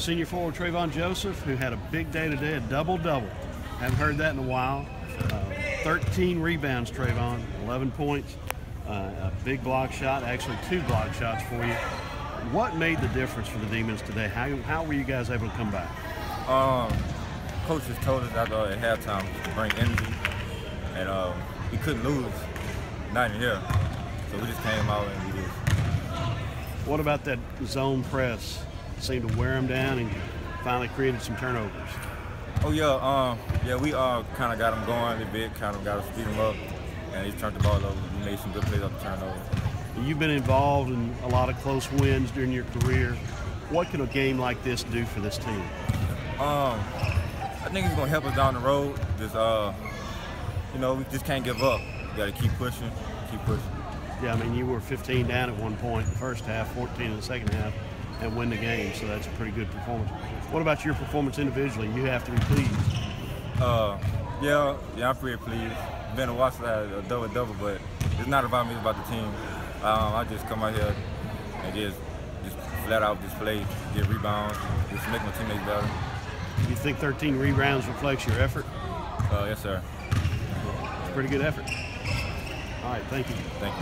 senior forward Travon Joseph, who had a big day today, a double double. Haven't heard that in a while. Uh, 13 rebounds, Travon, 11 points, uh, a big block shot, actually two block shots for you. What made the difference for the Demons today? How, how were you guys able to come back? Um, coaches told us at, uh, at halftime to bring energy, and uh, we couldn't lose, not in here. So we just came out and we just. What about that zone press? Seemed to wear them down and finally created some turnovers. Oh yeah, um, yeah, we uh, kind of got them going a bit, kind of got to speed them up, and he turned the ball over. We made some good plays off the turnover. You've been involved in a lot of close wins during your career. What can a game like this do for this team? Um, I think it's gonna help us down the road. Just uh, you know, we just can't give up. We gotta keep pushing, keep pushing. Yeah, I mean, you were 15 down at one point in the first half, 14 in the second half, and win the game. So that's a pretty good performance. What about your performance individually? You have to be pleased. Uh, yeah, yeah, I'm pretty pleased. Been a while since I had a double double, but it's not about me, it's about the team. Um, I just come out here and just just flat out just play, get rebounds, just make my teammates better. You think 13 rebounds reflects your effort? Uh, yes, sir. It's a pretty good effort. All right, thank you. Thank you.